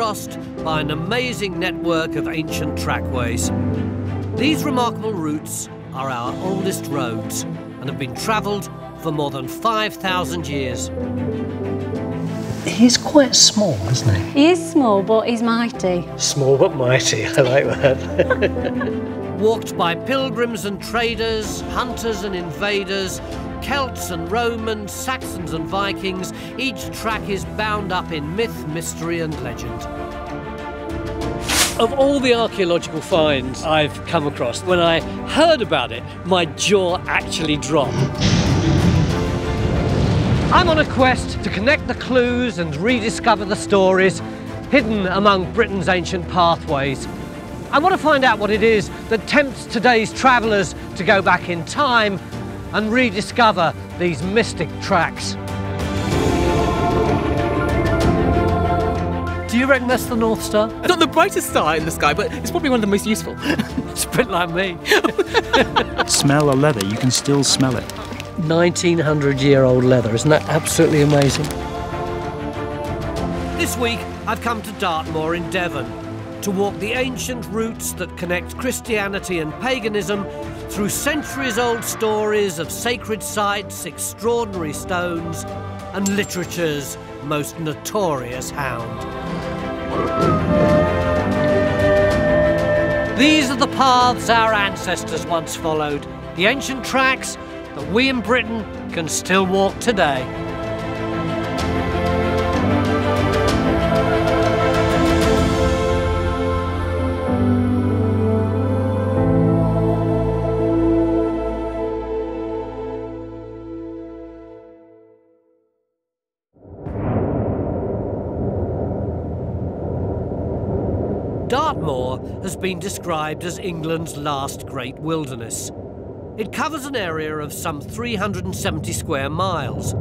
crisscrossed by an amazing network of ancient trackways. These remarkable routes are our oldest roads and have been travelled for more than 5,000 years. He's quite small, isn't he? He is small, but he's mighty. Small but mighty, I like that. Walked by pilgrims and traders, hunters and invaders, Celts and Romans, Saxons and Vikings, each track is bound up in myth, mystery and legend. Of all the archaeological finds I've come across, when I heard about it, my jaw actually dropped. I'm on a quest to connect the clues and rediscover the stories hidden among Britain's ancient pathways. I want to find out what it is that tempts today's travellers to go back in time and rediscover these mystic tracks. Do you reckon that's the North Star? Not the brightest star in the sky, but it's probably one of the most useful. Sprint like me. smell a leather, you can still smell it. 1900 year old leather. Isn't that absolutely amazing? This week, I've come to Dartmoor in Devon to walk the ancient routes that connect Christianity and paganism through centuries old stories of sacred sites, extraordinary stones, and literature's most notorious hound. These are the paths our ancestors once followed, the ancient tracks that we in Britain can still walk today. Been described as England's last great wilderness. It covers an area of some 370 square miles.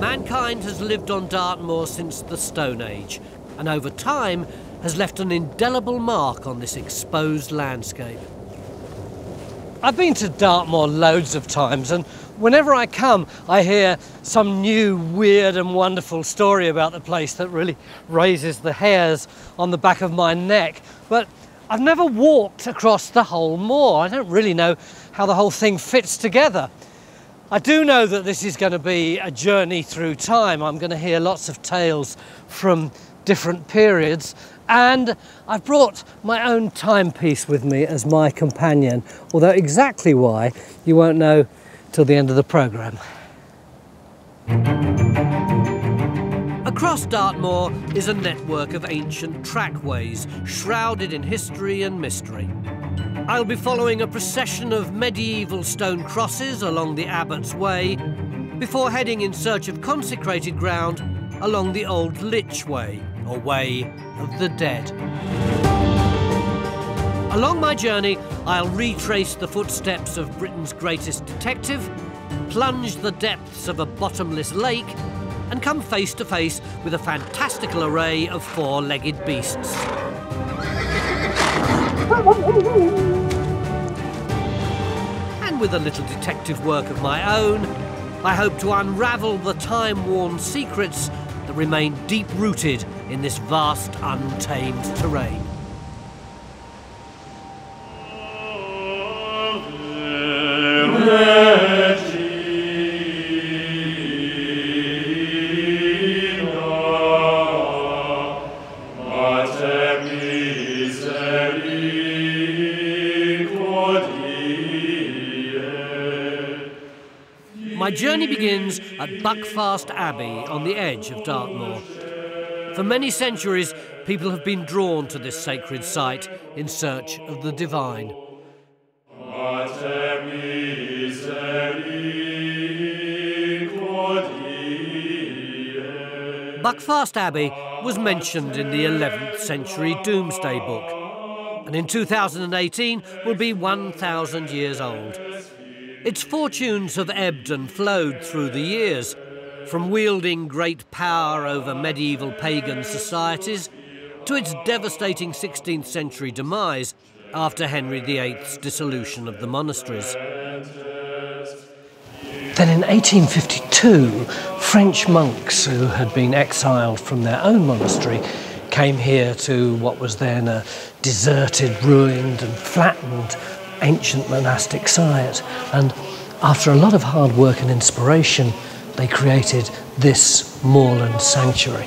Mankind has lived on Dartmoor since the Stone Age, and over time has left an indelible mark on this exposed landscape. I've been to Dartmoor loads of times, and whenever I come, I hear some new, weird, and wonderful story about the place that really raises the hairs on the back of my neck. But I've never walked across the whole moor. I don't really know how the whole thing fits together. I do know that this is going to be a journey through time. I'm going to hear lots of tales from different periods. And I've brought my own timepiece with me as my companion, although exactly why you won't know till the end of the programme. Across Dartmoor is a network of ancient trackways, shrouded in history and mystery. I'll be following a procession of medieval stone crosses along the Abbots Way, before heading in search of consecrated ground along the Old Lich Way, or Way of the Dead. Along my journey, I'll retrace the footsteps of Britain's greatest detective, plunge the depths of a bottomless lake, and come face to face with a fantastical array of four legged beasts. And with a little detective work of my own, I hope to unravel the time worn secrets that remain deep rooted in this vast, untamed terrain. At Buckfast Abbey on the edge of Dartmoor. For many centuries, people have been drawn to this sacred site in search of the divine. Buckfast Abbey was mentioned in the 11th century Domesday Book, and in 2018 will be 1,000 years old. Its fortunes have ebbed and flowed through the years, from wielding great power over medieval pagan societies to its devastating 16th century demise after Henry VIII's dissolution of the monasteries. Then in 1852, French monks who had been exiled from their own monastery came here to what was then a deserted, ruined, and flattened ancient monastic site. And after a lot of hard work and inspiration, they created this moorland sanctuary.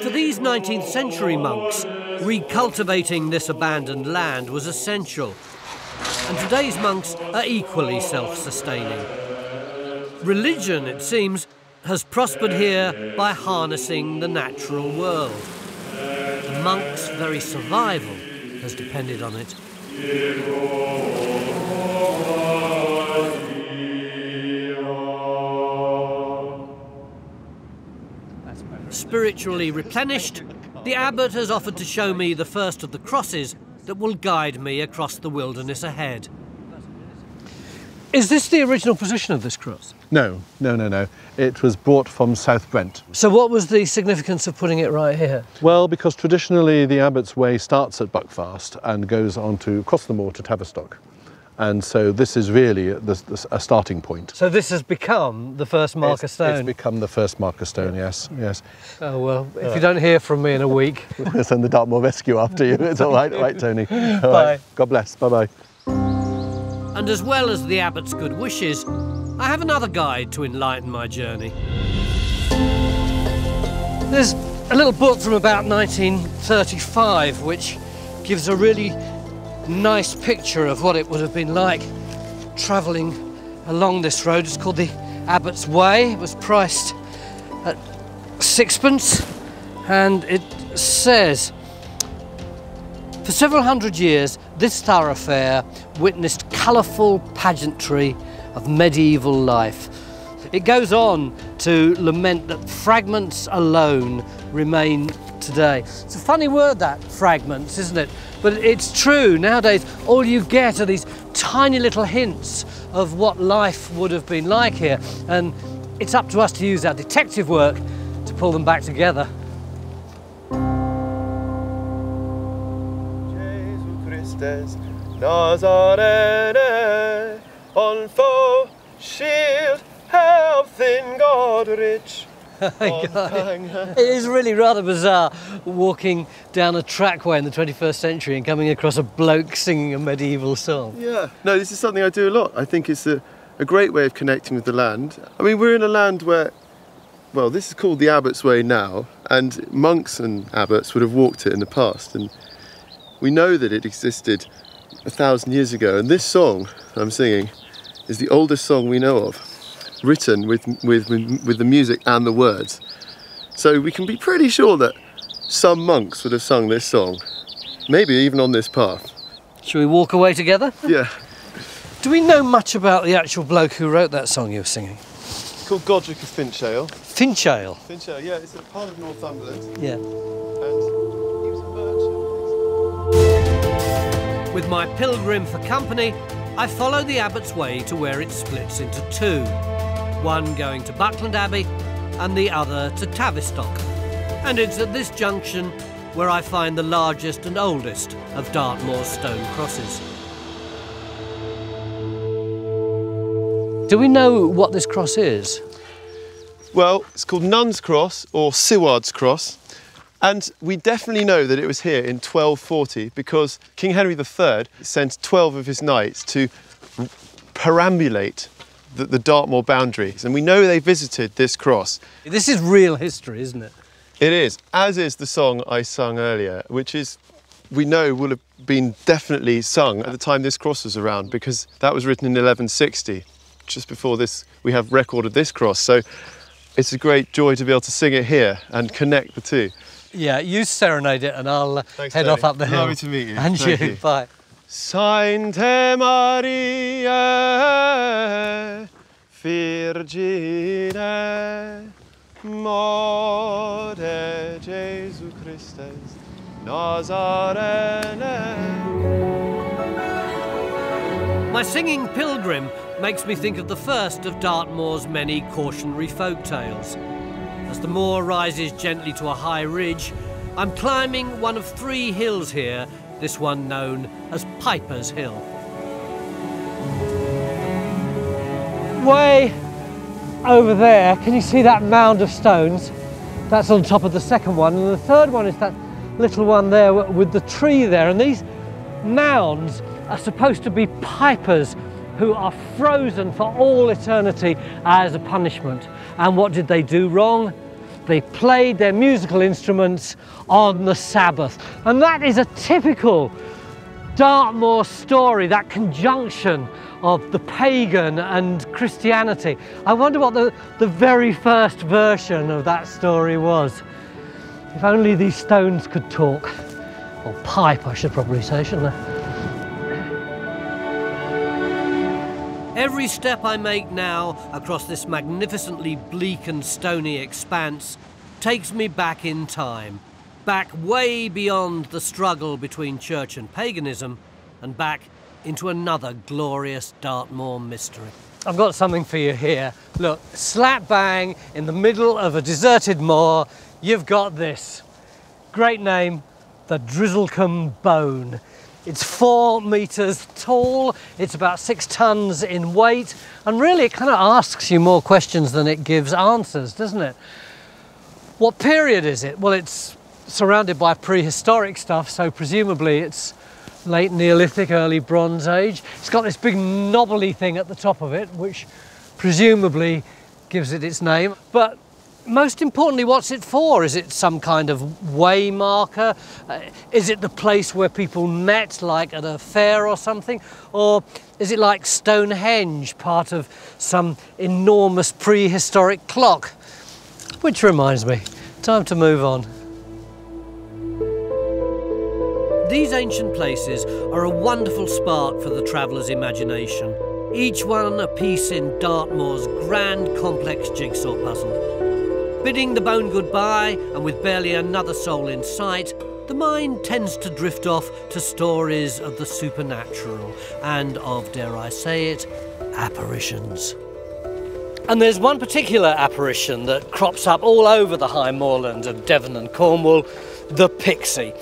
For these 19th century monks, recultivating this abandoned land was essential. And today's monks are equally self sustaining. Religion, it seems, has prospered here by harnessing the natural world. The monks' very survival has depended on it. Spiritually replenished, the abbot has offered to show me the first of the crosses that will guide me across the wilderness ahead. Is this the original position of this cross? No, no, no, no. It was brought from South Brent. So, what was the significance of putting it right here? Well, because traditionally the Abbot's Way starts at Buckfast and goes on to cross the moor to Tavistock. And so this is really the, a starting point. So, this has become the first marker it's, stone? It's become the first marker stone, yes, yes. Oh, well, if uh, you don't hear from me in a week. we'll send the Dartmoor Rescue after you. It's all right, right, Tony. All Bye. Right. God bless. Bye bye. And as well as the abbot's good wishes, I have another guide to enlighten my journey. There's a little book from about 1935 which gives a really nice picture of what it would have been like travelling along this road. It's called the Abbot's Way. It was priced at sixpence and it says for several hundred years, this thoroughfare witnessed colourful pageantry of medieval life. It goes on to lament that fragments alone remain today. It's a funny word, that fragments, isn't it? But it's true. Nowadays, all you get are these tiny little hints of what life would have been like here. And it's up to us to use our detective work to pull them back together. Christus Nazarene, on foe, shield, health in God rich. Oh, it is really rather bizarre walking down a trackway in the 21st century and coming across a bloke singing a medieval song. Yeah, no, this is something I do a lot. I think it's a, a great way of connecting with the land. I mean, we're in a land where, well, this is called the Abbot's Way now, and monks and abbots would have walked it in the past. And we know that it existed a thousand years ago. And this song I'm singing is the oldest song we know of, written with, with, with the music and the words. So we can be pretty sure that some monks would have sung this song, maybe even on this path. Shall we walk away together? Yeah. Do we know much about the actual bloke who wrote that song you were singing? It's called Godric of Finchale. Finchale. Finchale, yeah, it's a part of Northumberland. Yeah. And With my pilgrim for company, I follow the Abbot's Way to where it splits into two one going to Buckland Abbey and the other to Tavistock. And it's at this junction where I find the largest and oldest of Dartmoor's stone crosses. Do we know what this cross is? Well, it's called Nun's Cross or Siward's Cross. And we definitely know that it was here in 1240 because King Henry III sent 12 of his knights to perambulate the, the Dartmoor boundaries. And we know they visited this cross. This is real history, isn't it? It is, as is the song I sung earlier, which is, we know, will have been definitely sung at the time this cross was around because that was written in 1160. Just before this, we have record of this cross. So it's a great joy to be able to sing it here and connect the two. Yeah, you serenade it and I'll uh, Thanks, head Tony. off up the hill. Lovely to meet you. And Thank you. you. Bye. Sainte Maria, Virgine, Mode Jesu Christus, Nazarene. My singing pilgrim makes me think of the first of Dartmoor's many cautionary folk tales. As the moor rises gently to a high ridge, I'm climbing one of three hills here, this one known as Piper's Hill. way over there, can you see that mound of stones? That's on top of the second one. And the third one is that little one there with the tree there. And these mounds are supposed to be pipers who are frozen for all eternity as a punishment. And what did they do wrong? They played their musical instruments on the Sabbath. And that is a typical Dartmoor story, that conjunction of the pagan and Christianity. I wonder what the, the very first version of that story was. If only these stones could talk. Or pipe, I should probably say, shouldn't I? Every step I make now across this magnificently bleak and stony expanse takes me back in time back way beyond the struggle between church and paganism and back into another glorious Dartmoor mystery. I've got something for you here. Look, slap bang in the middle of a deserted moor, you've got this. Great name, the Drizzlecombe Bone. It's four metres tall, it's about six tonnes in weight, and really it kind of asks you more questions than it gives answers, doesn't it? What period is it? Well, it's surrounded by prehistoric stuff, so presumably it's late Neolithic, early Bronze Age. It's got this big knobbly thing at the top of it, which presumably gives it its name. But most importantly, what's it for? Is it some kind of way marker? Uh, is it the place where people met, like at a fair or something? Or is it like Stonehenge, part of some enormous prehistoric clock? Which reminds me, time to move on. These ancient places are a wonderful spark for the traveller's imagination, each one a piece in Dartmoor's grand complex jigsaw puzzle. Bidding the bone goodbye, and with barely another soul in sight, the mind tends to drift off to stories of the supernatural and of, dare I say it, apparitions. And there's one particular apparition that crops up all over the high moorland of Devon and Cornwall, the pixie.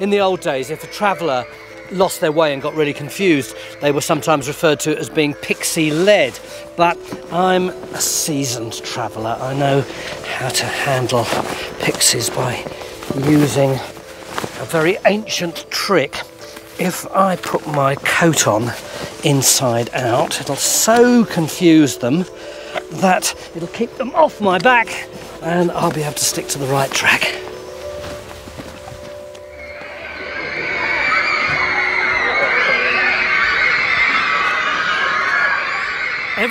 In the old days, if a traveller lost their way and got really confused, they were sometimes referred to as being pixie led. But I'm a seasoned traveller. I know how to handle pixies by using a very ancient trick. If I put my coat on inside out, it'll so confuse them that it'll keep them off my back and I'll be able to stick to the right track.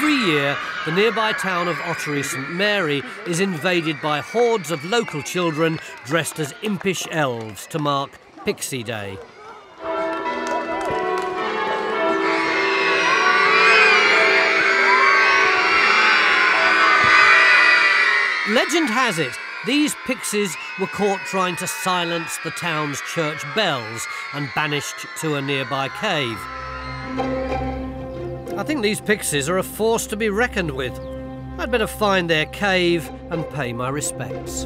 Every year, the nearby town of Ottery St Mary is invaded by hordes of local children dressed as impish elves to mark Pixie Day. Legend has it these pixies were caught trying to silence the town's church bells and banished to a nearby cave. I think these pixies are a force to be reckoned with. I'd better find their cave and pay my respects.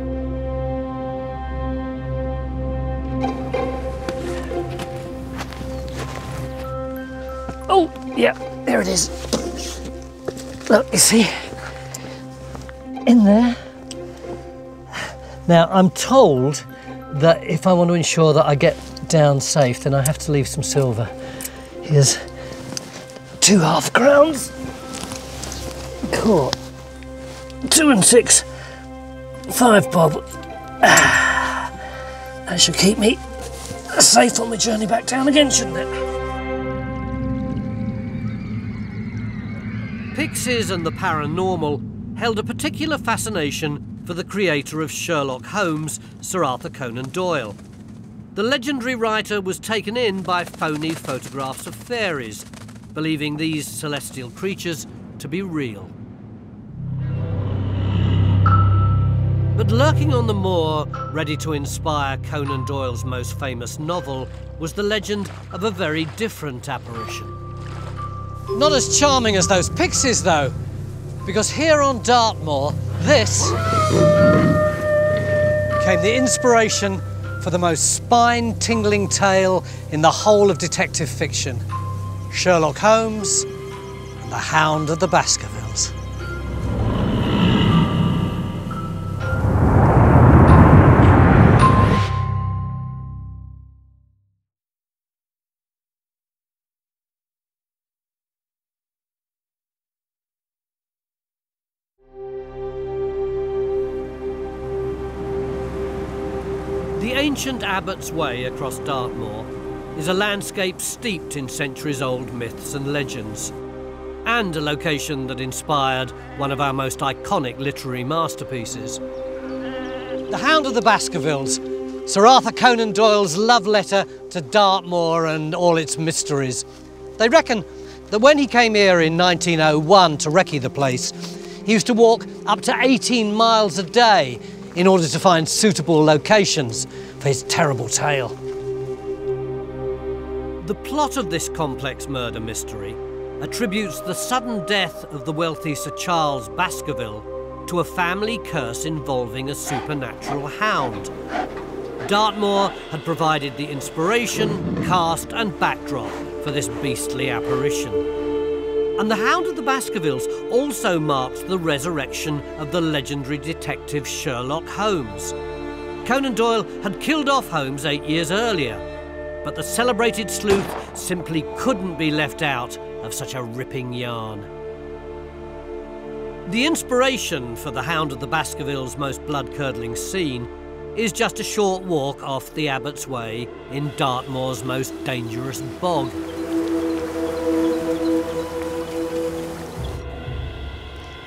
Oh, yeah, there it is. Look, you see, in there. Now, I'm told that if I want to ensure that I get down safe, then I have to leave some silver. Here's two half crowns. Cool. Two and six. Five bob. Ah, that should keep me safe on my journey back down again, shouldn't it? Pixies and the paranormal held a particular fascination for the creator of Sherlock Holmes, Sir Arthur Conan Doyle. The legendary writer was taken in by phony photographs of fairies believing these celestial creatures to be real. But lurking on the moor, ready to inspire Conan Doyle's most famous novel, was the legend of a very different apparition. Not as charming as those pixies, though, because here on Dartmoor, this became the inspiration for the most spine tingling tale in the whole of detective fiction. Sherlock Holmes and the Hound of the Baskervilles. The ancient abbot's way across Dartmoor is a landscape steeped in centuries old myths and legends, and a location that inspired one of our most iconic literary masterpieces. The Hound of the Baskervilles, Sir Arthur Conan Doyle's love letter to Dartmoor and all its mysteries. They reckon that when he came here in 1901 to recce the place, he used to walk up to 18 miles a day in order to find suitable locations for his terrible tale. The plot of this complex murder mystery attributes the sudden death of the wealthy Sir Charles Baskerville to a family curse involving a supernatural hound. Dartmoor had provided the inspiration, cast, and backdrop for this beastly apparition. And the Hound of the Baskervilles also marked the resurrection of the legendary detective Sherlock Holmes. Conan Doyle had killed off Holmes eight years earlier, but the celebrated sleuth simply couldn't be left out of such a ripping yarn. The inspiration for the Hound of the Baskervilles' most blood curdling scene is just a short walk off the Abbot's Way in Dartmoor's most dangerous bog.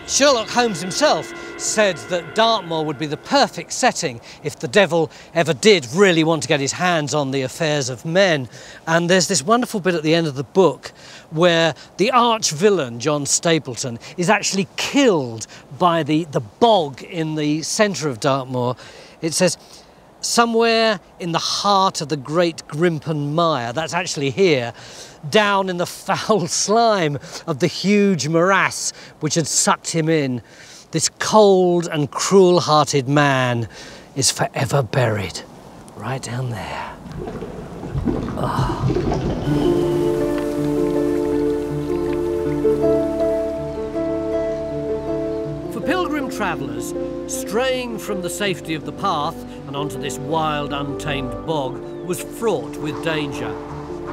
Sherlock Holmes himself said that Dartmoor would be the perfect setting if the devil ever did really want to get his hands on the affairs of men. And there's this wonderful bit at the end of the book where the arch villain, John Stapleton, is actually killed by the, the bog in the centre of Dartmoor. It says, somewhere in the heart of the great Grimpen Mire, that's actually here, down in the foul slime of the huge morass which had sucked him in, this cold and cruel hearted man is forever buried right down there. Oh. For pilgrim travellers, straying from the safety of the path and onto this wild, untamed bog was fraught with danger,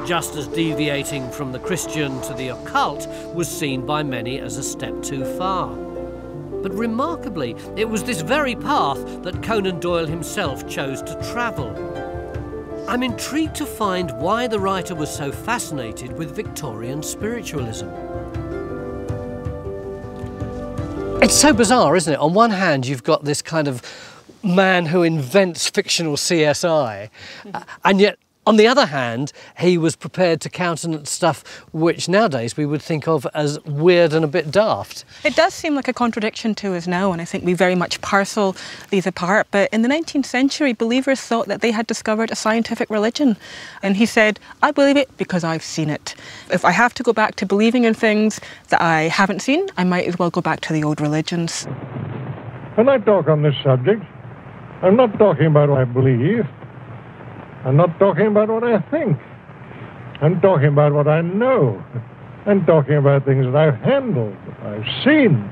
just as deviating from the Christian to the occult was seen by many as a step too far. But remarkably, it was this very path that Conan Doyle himself chose to travel. I'm intrigued to find why the writer was so fascinated with Victorian spiritualism. It's so bizarre, isn't it? On one hand, you've got this kind of man who invents fictional CSI, uh, and yet on the other hand, he was prepared to countenance stuff which nowadays we would think of as weird and a bit daft. It does seem like a contradiction to us now, and I think we very much parcel these apart. But in the 19th century, believers thought that they had discovered a scientific religion. And he said, I believe it because I've seen it. If I have to go back to believing in things that I haven't seen, I might as well go back to the old religions. When I talk on this subject, I'm not talking about what I believe. I'm not talking about what I think. I'm talking about what I know. I'm talking about things that I've handled, that I've seen,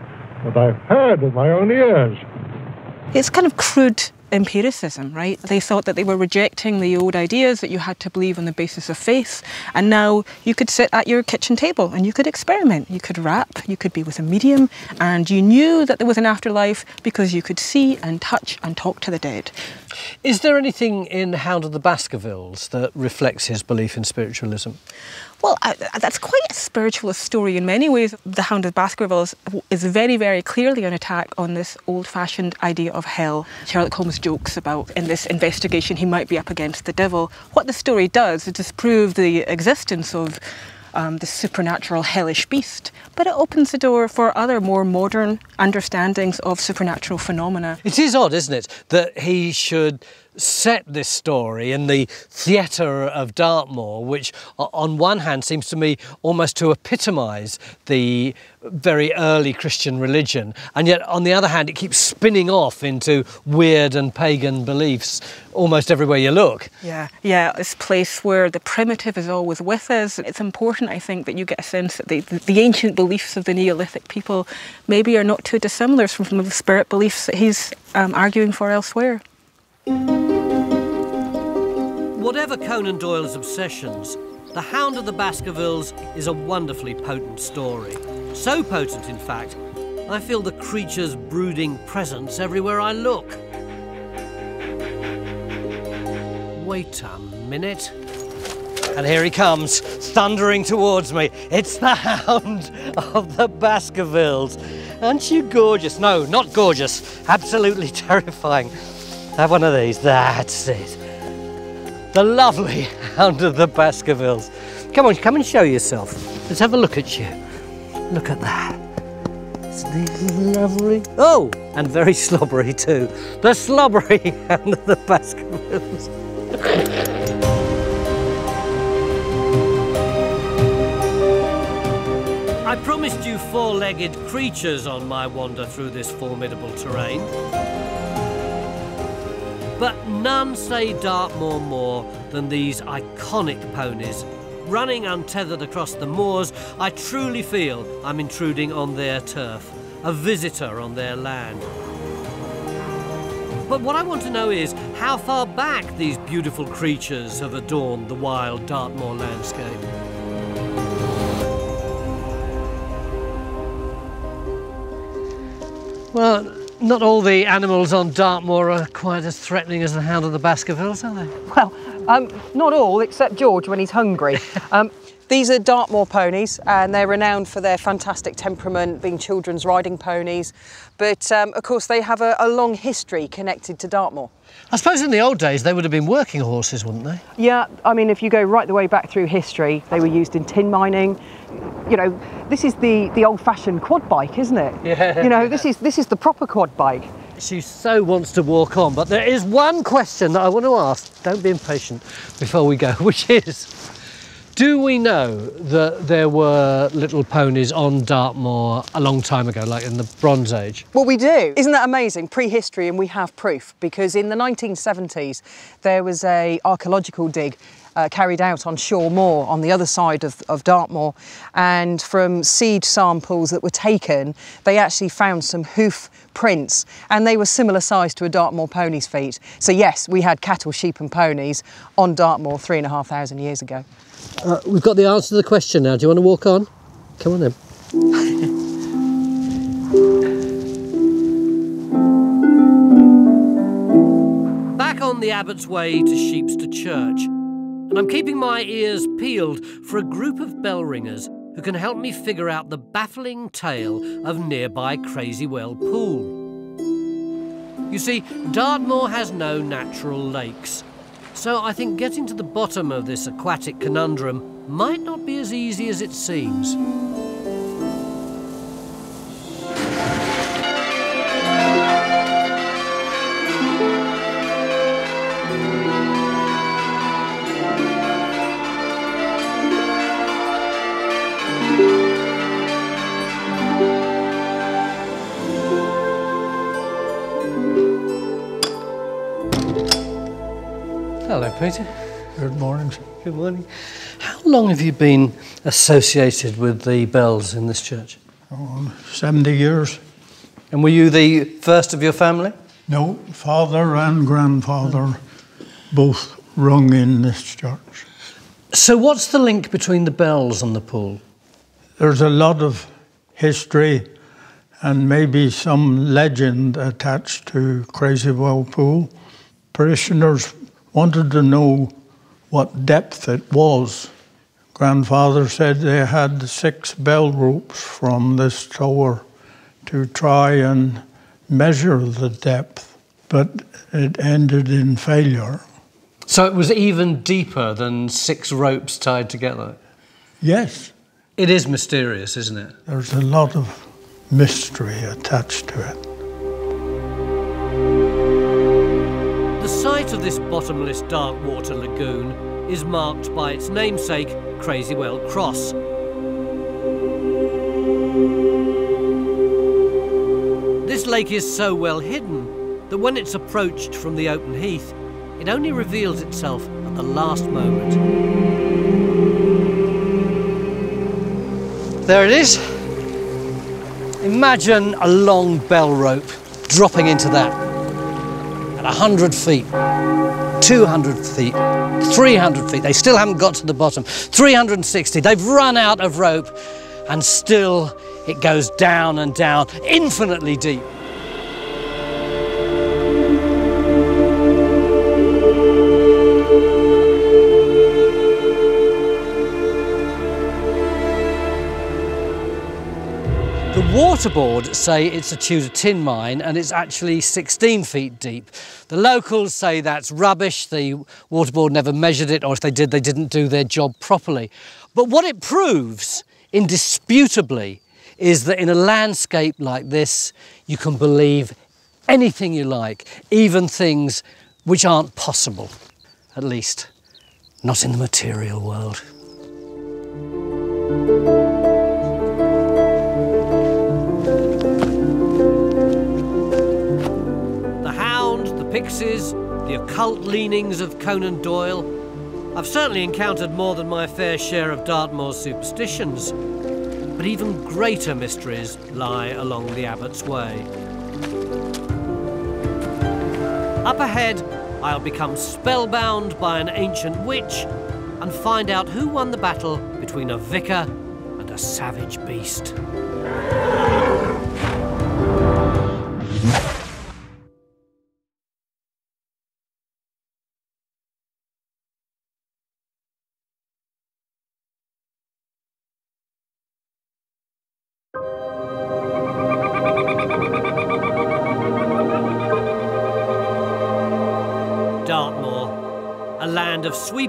that I've heard with my own ears. It's kind of crude empiricism, right? They thought that they were rejecting the old ideas that you had to believe on the basis of faith. And now you could sit at your kitchen table and you could experiment. You could rap, you could be with a medium, and you knew that there was an afterlife because you could see and touch and talk to the dead. Is there anything in Hound of the Baskervilles that reflects his belief in spiritualism? Well, uh, that's quite a spiritualist story in many ways. The Hound of the Baskervilles is very, very clearly an attack on this old fashioned idea of hell. Sherlock Holmes jokes about in this investigation he might be up against the devil. What the story does is disprove the existence of um, the supernatural hellish beast, but it opens the door for other more modern understandings of supernatural phenomena. It is odd, isn't it, that he should set this story in the theatre of Dartmoor, which on one hand seems to me almost to epitomise the very early Christian religion, and yet on the other hand, it keeps spinning off into weird and pagan beliefs almost everywhere you look. Yeah, yeah, this place where the primitive is always with us. It's important, I think, that you get a sense that the, the ancient beliefs of the Neolithic people maybe are not too dissimilar from the spirit beliefs that he's um, arguing for elsewhere. Whatever Conan Doyle's obsessions, The Hound of the Baskervilles is a wonderfully potent story. So potent, in fact, I feel the creature's brooding presence everywhere I look. wait a minute. And here he comes, thundering towards me. It's the hound of the Baskervilles. Aren't you gorgeous? No, not gorgeous. Absolutely terrifying. Have one of these. That's it. The lovely hound of the Baskervilles. Come on, come and show yourself. Let's have a look at you. Look at that. Isn't he lovely? Oh, and very slobbery too. The slobbery hound of the Baskervilles. I promised you four-legged creatures on my wander through this formidable terrain. But none say Dartmoor more than these iconic ponies. Running untethered across the moors, I truly feel I'm intruding on their turf, a visitor on their land. But what I want to know is how far back these beautiful creatures have adorned the wild Dartmoor landscape. Well, not all the animals on Dartmoor are quite as threatening as the hound of the Baskervilles, are they? Well, um, not all, except George when he's hungry. um, these are Dartmoor ponies, and they're renowned for their fantastic temperament, being children's riding ponies. But um, of course, they have a, a long history connected to Dartmoor. I suppose in the old days they would have been working horses, wouldn't they? Yeah, I mean, if you go right the way back through history, they were used in tin mining. You know, this is the, the old-fashioned quad bike, isn't it? Yeah. You know, this is this is the proper quad bike. She so wants to walk on, but there is one question that I want to ask. Don't be impatient before we go, which is do we know that there were little ponies on Dartmoor a long time ago, like in the Bronze Age? Well, we do. Isn't that amazing? Prehistory, and we have proof because in the 1970s there was a archaeological dig uh, carried out on Shaugh Moor on the other side of, of Dartmoor, and from seed samples that were taken, they actually found some hoof prints, and they were similar size to a Dartmoor pony's feet. So yes, we had cattle, sheep, and ponies on Dartmoor three and a half thousand years ago. Uh, we've got the answer to the question now. Do you want to walk on? Come on then. Back on the Abbot's Way to Sheepstor Church, and I'm keeping my ears peeled for a group of bell ringers who can help me figure out the baffling tale of nearby Crazy Well Pool. You see, Dartmoor has no natural lakes, so I think getting to the bottom of this aquatic conundrum might not be as easy as it seems. Hello, Peter. Good morning. Good morning. How long have you been associated with the bells in this church? Oh, 70 years. And were you the first of your family? No, father and grandfather both rung in this church. So, what's the link between the bells and the pool? There's a lot of history and maybe some legend attached to Crazywell Pool. Parishioners wanted to know what depth it was. Grandfather said they had six bell ropes from this tower to try and measure the depth, but it ended in failure. So, it was even deeper than six ropes tied together. Yes, It is mysterious, isn't it? there's a lot of mystery attached to it. Site of this bottomless dark water lagoon is marked by its namesake, Crazywell Cross. This lake is so well hidden that when it's approached from the open heath, it only reveals itself at the last moment. There it is. Imagine a long bell rope dropping into that at 100 feet, 200 feet, 300 feet. They still haven't got to the bottom. 360. They've run out of rope and still it goes down and down, infinitely deep. Waterboard say it's a Tudor tin mine and it's actually 16 feet deep. The locals say that's rubbish, the waterboard never measured it, or if they did, they didn't do their job properly. But what it proves, indisputably, is that in a landscape like this, you can believe anything you like, even things which aren't possible, at least not in the material world. Pixies, the occult leanings of Conan Doyle. I've certainly encountered more than my fair share of Dartmoor's superstitions, but even greater mysteries lie along the Abbot's Way. Up ahead, I'll become spellbound by an ancient witch and find out who won the battle between a vicar and a savage beast.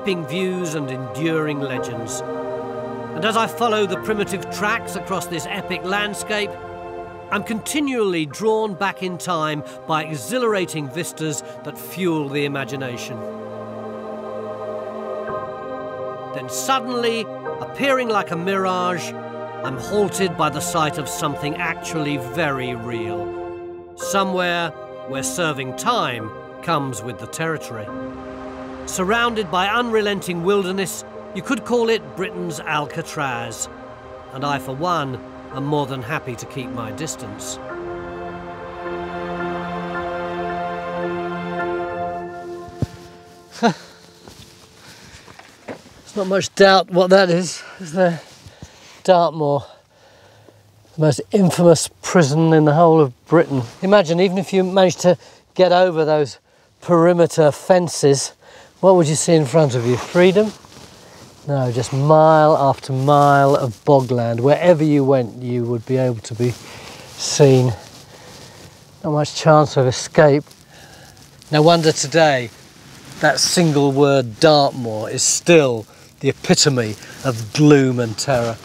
Sweeping views and enduring legends. And as I follow the primitive tracks across this epic landscape, I'm continually drawn back in time by exhilarating vistas that fuel the imagination. Then suddenly, appearing like a mirage, I'm halted by the sight of something actually very real. Somewhere where serving time comes with the territory. Surrounded by unrelenting wilderness, you could call it Britain's Alcatraz. And I, for one, am more than happy to keep my distance. There's not much doubt what that is, is there? Dartmoor, the most infamous prison in the whole of Britain. Imagine, even if you managed to get over those perimeter fences, what would you see in front of you? Freedom? No, just mile after mile of bogland. Wherever you went, you would be able to be seen. Not much chance of escape. No wonder today that single word Dartmoor is still the epitome of gloom and terror.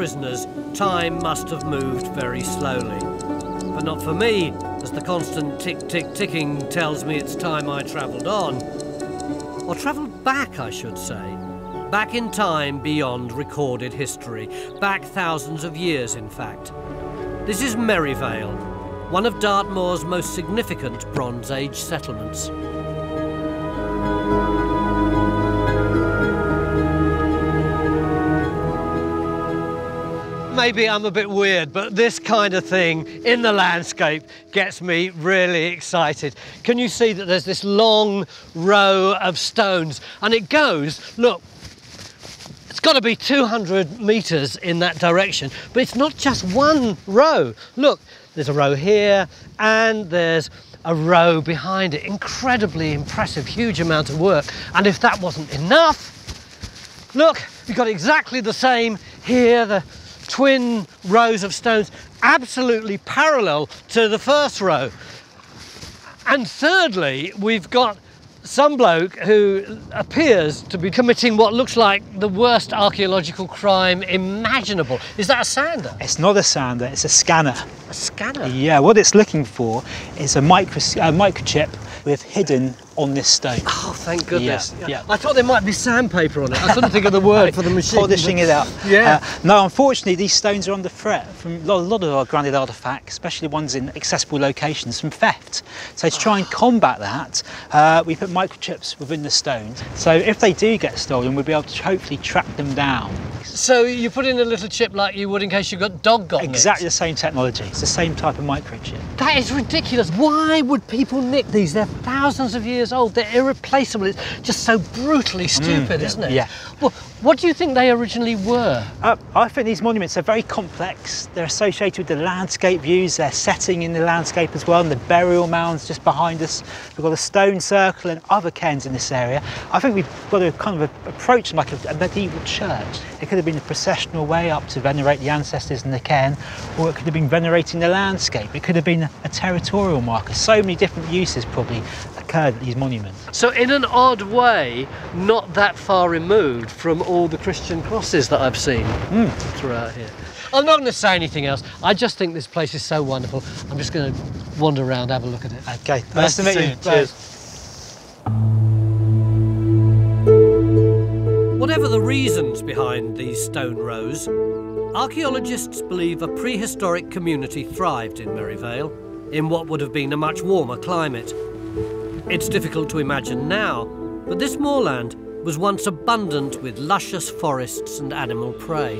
Prisoners, time must have moved very slowly. But not for me, as the constant tick tick ticking tells me it's time I travelled on. Or travelled back, I should say. Back in time beyond recorded history. Back thousands of years, in fact. This is Merivale, one of Dartmoor's most significant Bronze Age settlements. Maybe I'm a bit weird, but this kind of thing in the landscape gets me really excited. Can you see that there's this long row of stones and it goes, look, it's got to be 200 metres in that direction, but it's not just one row. Look, there's a row here and there's a row behind it. Incredibly impressive, huge amount of work. And if that wasn't enough, look, you've got exactly the same here, the twin rows of stones, absolutely parallel to the first row. And thirdly, we've got some bloke who appears to be committing what looks like the worst archaeological crime imaginable. Is that a sander? It's not a sander, it's a scanner. A scanner? Yeah, what it's looking for is a micro, uh, microchip with hidden on this stone. Oh, thank goodness. Yeah, yeah. I thought there might be sandpaper on it. I couldn't think of the word for the machine. Polishing it up. Yeah. Uh, no, unfortunately, these stones are under threat from a lot, of our granted artefacts, especially ones in accessible locations, from theft. So to try and combat that, uh, we put microchips within the stones. So if they do get stolen, we'll be able to hopefully track them down. So you put in a little chip like you would in case you got dog got Exactly the same technology. It's the same type of microchip. That is ridiculous. Why would people nick these? They're thousands of years old. They're irreplaceable. It's just so brutally stupid, yeah, isn't it? yeah. Well, What do you think they originally were? Uh, I think these monuments are very complex. They're associated with the landscape views, their setting in the landscape as well, and the burial mounds just behind us. We've got a stone circle and other cairns in this area. I think we've got to kind of approach them like a, a medieval church. It could have been a processional way up to venerate the ancestors in the cairn, or it could have been venerating the landscape. It could have been a territorial marker. So many different uses probably occurred at these monuments. So, in an odd way, not that far removed from all the Christian crosses that I've seen Hmm. throughout here. I'm not going to say anything else. I just think this place is so wonderful. I'm just going to wander around, have a look at it. Okay, nice, to meet you. Cheers. Whatever the reasons behind these stone rows, archaeologists believe a prehistoric community thrived in Merivale in what would have been a much warmer climate. It's difficult to imagine now, but this moorland was once abundant with luscious forests and animal prey.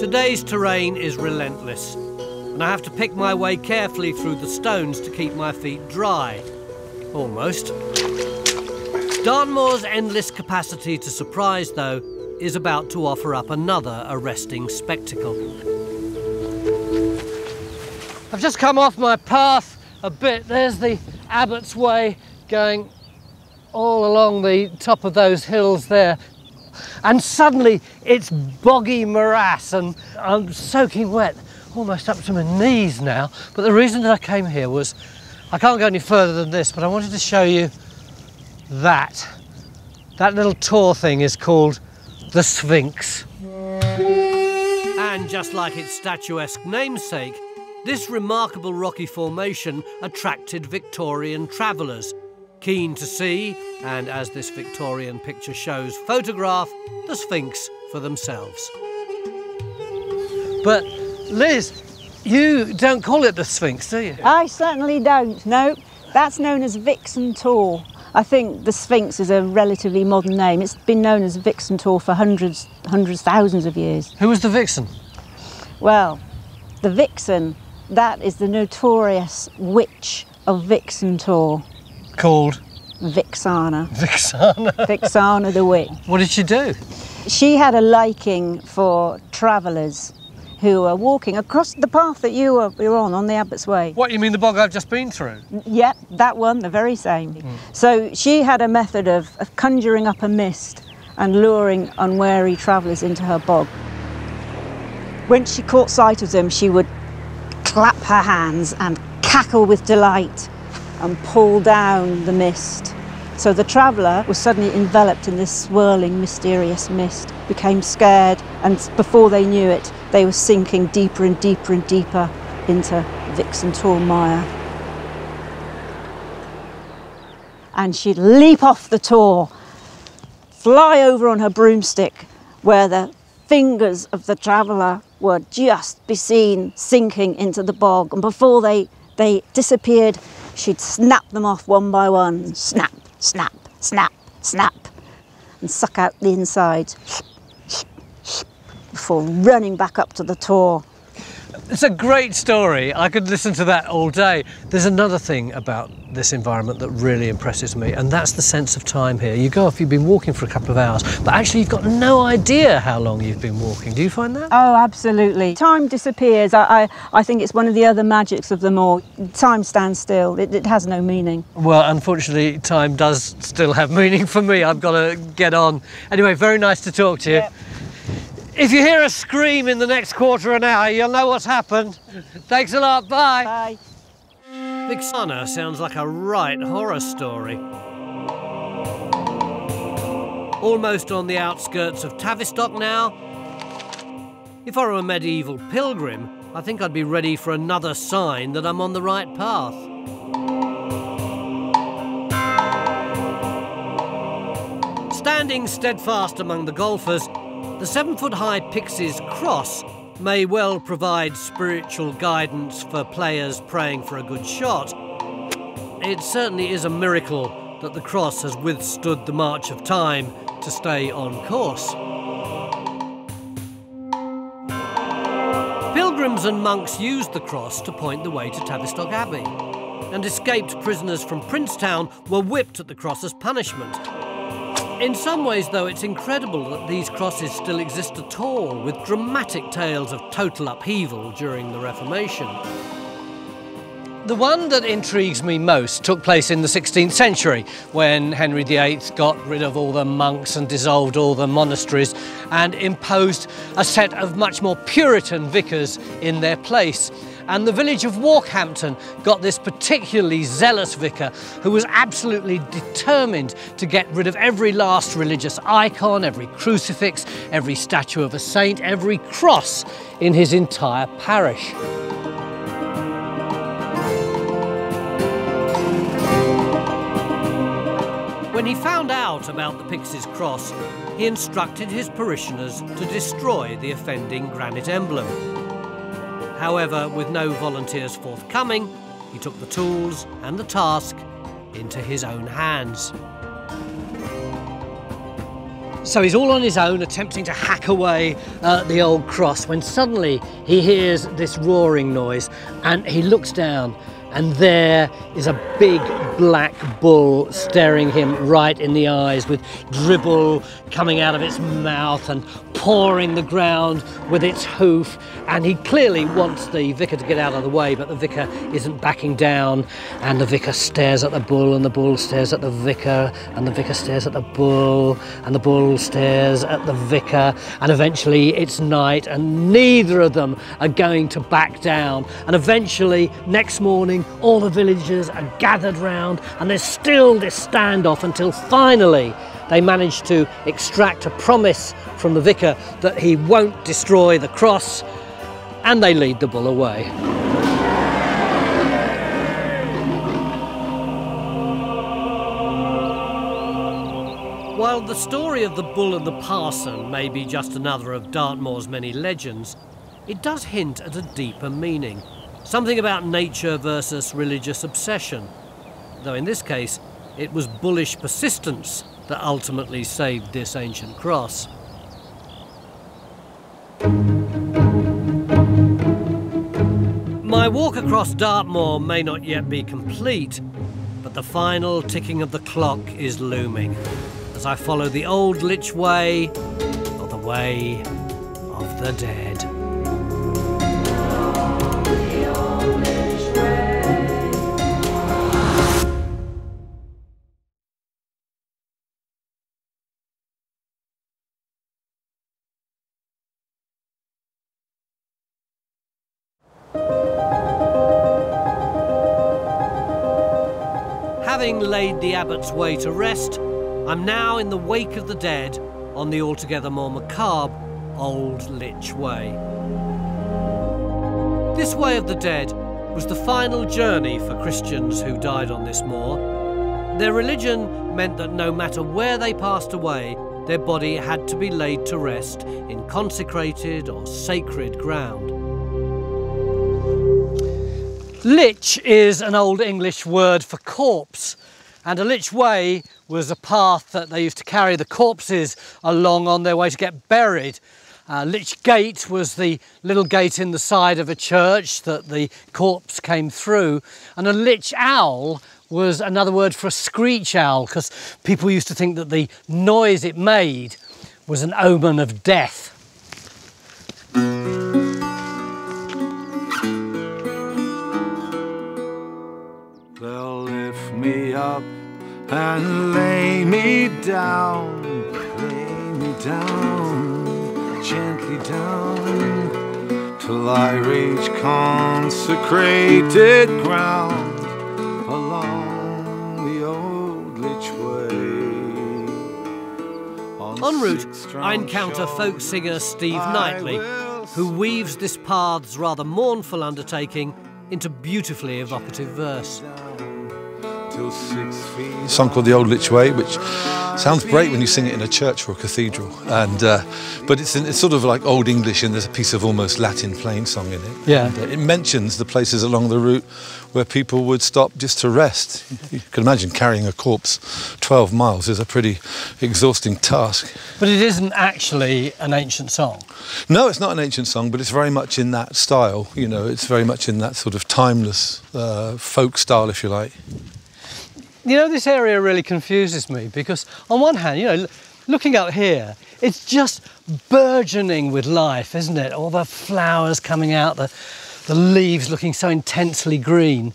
Today's terrain is relentless, and I have to pick my way carefully through the stones to keep my feet dry. Almost. Dartmoor's endless capacity to surprise, though, is about to offer up another arresting spectacle. I've just come off my path a bit. There's the Abbots Way going all along the top of those hills there. And suddenly it's boggy morass and I'm soaking wet, almost up to my knees now. But the reason that I came here was I can't go any further than this, but I wanted to show you that. That little tor thing is called the Sphinx. And just like its statuesque namesake, this remarkable rocky formation attracted Victorian travellers, keen to see, and as this Victorian picture shows, photograph the Sphinx for themselves. But Liz, you don't call it the Sphinx, do you? I certainly don't. No, that's known as Vixen Tor. I think the Sphinx is a relatively modern name. It's been known as Vixen Tor for hundreds, hundreds, thousands of years. Who was the vixen? Well, the Vixen, that is the notorious witch of Vixen Tor, Called Vixana. Vixana. Vixana the witch. What did she do? She had a liking for travellers who were walking across the path that you were, you were on, on the Abbots Way. What, you mean the bog I've just been through? Yep, that one, the very same. Hmm. So she had a method of, of conjuring up a mist and luring unwary travellers into her bog. When she caught sight of them, she would clap her hands and cackle with delight and pull down the mist. So the traveller was suddenly enveloped in this swirling, mysterious mist, became scared, and before they knew it, they were sinking deeper and deeper and deeper into Vixen Tor Mire. And she'd leap off the tor, fly over on her broomstick, where the fingers of the traveller would just be seen sinking into the bog. And before they, they disappeared, she'd snap them off one by one. Snap, snap, snap, snap. And suck out the insides before running back up to the tor. It's a great story. I could listen to that all day. There's another thing about this environment that really impresses me, and that's the sense of time here. You go off, you've been walking for a couple of hours, but actually you've got no idea how long you've been walking. Do you find that? Oh, absolutely. Time disappears. I, I, I think it's one of the other magics of them all. Time stands still, it, it has no meaning. Well, unfortunately, time does still have meaning for me. I've got to get on. Anyway, very nice to talk to you. If you hear a scream in the next quarter of an hour, you'll know what's happened. Thanks a lot. Bye. Bye. Vixana sounds like a right horror story. Almost on the outskirts of Tavistock now. If I were a medieval pilgrim, I think I'd be ready for another sign that I'm on the right path. Standing steadfast among the golfers, the seven foot high Pixie's cross may well provide spiritual guidance for players praying for a good shot. It certainly is a miracle that the cross has withstood the march of time to stay on course. Pilgrims and monks used the cross to point the way to Tavistock Abbey. and escaped prisoners from Princetown were whipped at the cross as punishment. In some ways, though, it's incredible that these crosses still exist at all, with dramatic tales of total upheaval during the Reformation. The one that intrigues me most took place in the 16th century when Henry VIII got rid of all the monks and dissolved all the monasteries and imposed a set of much more Puritan vicars in their place. And the village of Walkhampton got this particularly zealous vicar who was absolutely determined to get rid of every last religious icon, every crucifix, every statue of a saint, every cross in his entire parish. When he found out about the Pyx's cross, he instructed his parishioners to destroy the offending granite emblem. However, with no volunteers forthcoming, he took the tools and the task into his own hands. So he's all on his own, attempting to hack away uh, the old cross, when suddenly he hears this roaring noise and he looks down and there is a big black bull staring him right in the eyes with dribble coming out of its mouth and pawing the ground with its hoof. And he clearly wants the vicar to get out of the way but the vicar isn't backing down. And the vicar stares at the bull and the bull stares at the vicar and the vicar stares at the bull and the bull stares at the vicar. And eventually it's night and neither of them are going to back down. And eventually next morning all the villagers are gathered round and there's still this standoff until finally they manage to extract a promise from the vicar that he won't destroy the cross and they lead the bull away. While the story of the bull and the parson may be just another of Dartmoor's many legends, it does hint at a deeper meaning. Something about nature versus religious obsession. Though in this case, it was bullish persistence that ultimately saved this ancient cross. My walk across Dartmoor may not yet be complete, but the final ticking of the clock is looming as I follow the old Lich Way, or the way of the dead. Having laid the abbot's way to rest, I'm now in the wake of the dead on the altogether more macabre Old Lich Way. This Way of the Dead was the final journey for Christians who died on this moor. Their religion meant that no matter where they passed away, their body had to be laid to rest in consecrated or sacred ground. Lich is an Old English word for corpse, and a lich way was a path that they used to carry the corpses along on their way to get buried. Uh, lich gate was the little gate in the side of a church that the corpse came through, and a lich owl was another word for a screech owl because people used to think that the noise it made was an omen of death. They'll lift me up and lay me down, lay me down, gently down, till I reach consecrated ground along the old Lich Way. En route, I encounter folk singer Steve Knightley, who weaves this path's rather mournful undertaking into beautifully evocative verse. Till six feet. A song called The Old Lich Way, which sounds great when you sing it in a church or a cathedral. And uh, but it's, it's sort of like Old English, and there's a piece of almost Latin plain song in it. Yeah. And, uh, it mentions the places along the route where people would stop just to rest. You can imagine carrying a corpse 12 miles is a pretty exhausting task. But it isn't actually an ancient song. No, it's not an ancient song, but it's very much in that style. You know, it's very much in that sort of timeless uh, folk style, if you like. You know, this area really confuses me because, on one hand, you know, looking out here, it's just burgeoning with life, isn't it? All the flowers coming out, the, the leaves looking so intensely green.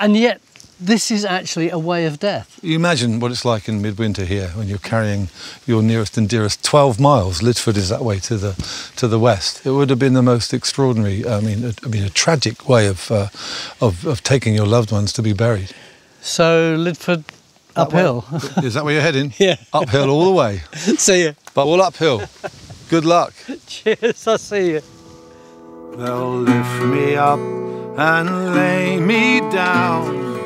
And yet, this is actually a way of death. You imagine what it's like in midwinter here when you're carrying your nearest and dearest 12 miles. Lydford is that way to the to the west. It would have been the most extraordinary, I mean, a, I mean, a tragic way of, uh, of of taking your loved ones to be buried. So, Lydford uphill. Is that where you're heading? Yeah. Uphill all the way. see you. But all uphill. Good luck. Cheers, I'll see you. They'll lift me up and lay me down,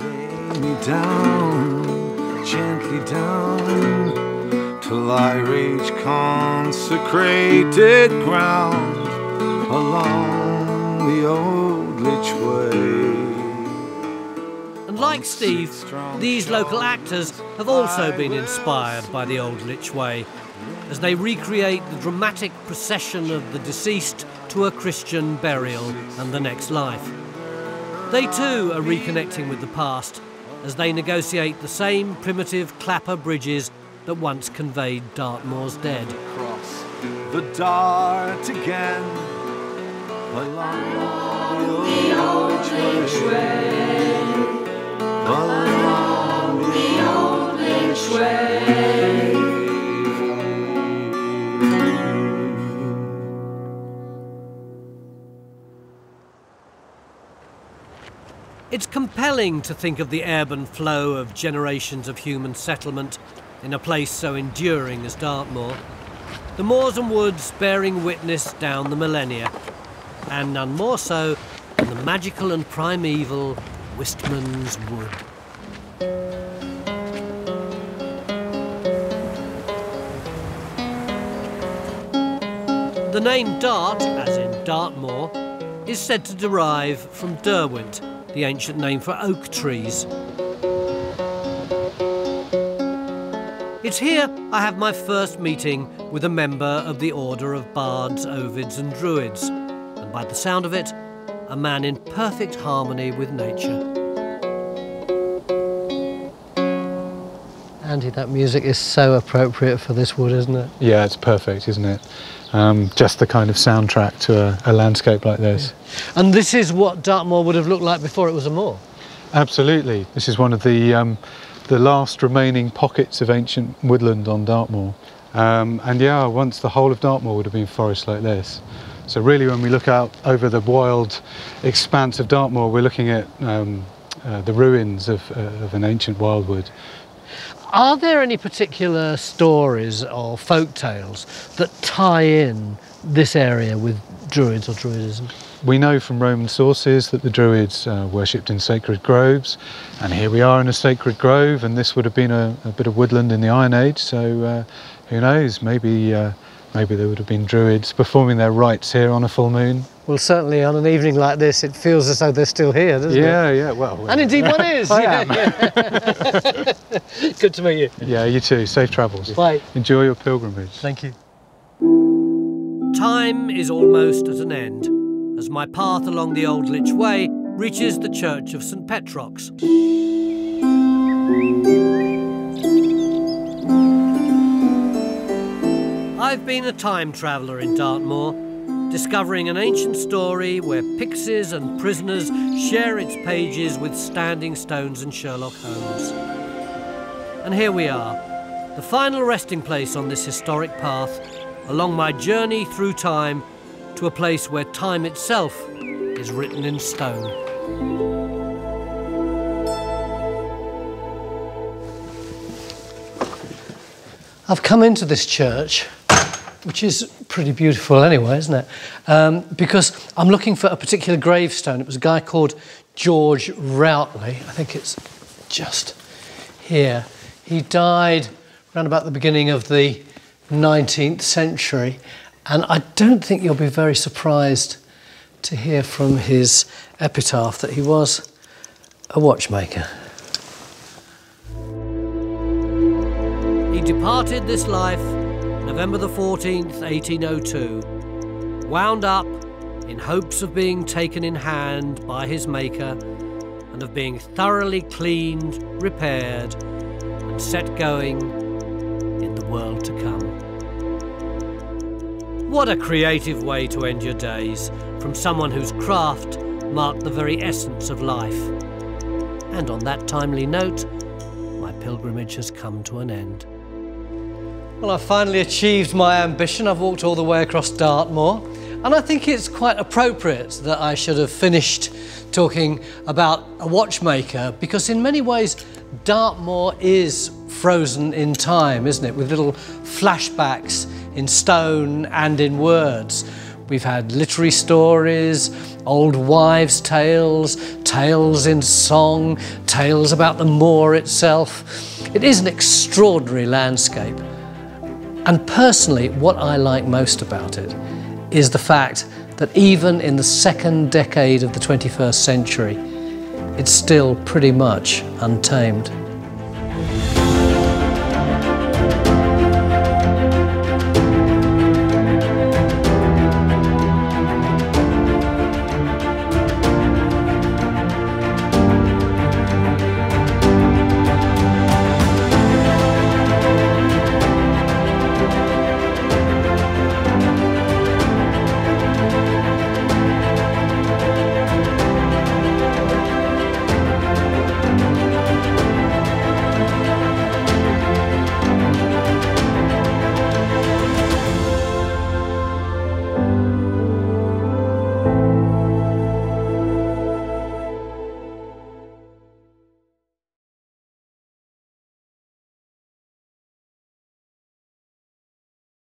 lay me down, gently down, till I reach consecrated ground along the old lich way. Like Steve, these local actors have also been inspired by the old Lich Way as they recreate the dramatic procession of the deceased to a Christian burial and the next life. They too are reconnecting with the past as they negotiate the same primitive clapper bridges that once conveyed Dartmoor's dead. Cross the dart again along the old way. It's compelling to think of the ebb and flow of generations of human settlement in a place so enduring as Dartmoor. The moors and woods bearing witness down the millennia, and none more so than the magical and primeval Wistman's Wood. The name Dart, as in Dartmoor, is said to derive from Derwent, the ancient name for oak trees. It's here I have my first meeting with a member of the Order of Bards, Ovates, and Druids, and by the sound of it, a man in perfect harmony with nature. Andy, that music is so appropriate for this wood, isn't it? Yeah, it's perfect, isn't it? Um, just the kind of soundtrack to a, a landscape like this. And this is what Dartmoor would have looked like before it was a moor. Absolutely. This is one of the um, the last remaining pockets of ancient woodland on Dartmoor. Um, and yeah, once the whole of Dartmoor would have been forest like this. So really, when we look out over the wild expanse of Dartmoor, we're looking at um, uh, the ruins of, uh, of an ancient wildwood. Are there any particular stories or folk tales that tie in this area with Druids or Druidism? We know from Roman sources that the Druids uh, worshipped in sacred groves, and here we are in a sacred grove, and this would have been a, a bit of woodland in the Iron Age. So uh, who knows? Maybe uh, maybe there would have been Druids performing their rites here on a full moon. Well, certainly on an evening like this, it feels as though they're still here, doesn't Yeah, it? yeah. Yeah, well, And indeed one is. I yeah, am. Good to meet you. yeah, you too. Safe travels. Bye. Enjoy your pilgrimage. Thank you. Time is almost at an end as my path along the Old Lich Way reaches the Church of St Petroc's. I've been a time traveller in Dartmoor, discovering an ancient story where pixies and prisoners share its pages with Standing Stones and Sherlock Holmes. And here we are, the final resting place on this historic path, along my journey through time to a place where time itself is written in stone. I've come into this church, which is pretty beautiful anyway, isn't it? Um, because I'm looking for a particular gravestone. It was a guy called George Routleigh. I think it's just here. He died around about the beginning of the 19th century, and I don't think you'll be very surprised to hear from his epitaph that he was a watchmaker. He departed this life November the 14th, 1802, wound up in hopes of being taken in hand by his Maker and of being thoroughly cleaned, repaired, and set going in the world to come. What a creative way to end your days from someone whose craft marked the very essence of life. And on that timely note, my pilgrimage has come to an end. Well, I've finally achieved my ambition. I've walked all the way across Dartmoor. And I think it's quite appropriate that I should have finished talking about a watchmaker because, in many ways, Dartmoor is frozen in time, isn't it? With little flashbacks in stone and in words. We've had literary stories, old wives' tales, tales in song, tales about the moor itself. It is an extraordinary landscape. And personally, what I like most about it is the fact that even in the second decade of the 21st century, it's still pretty much untamed.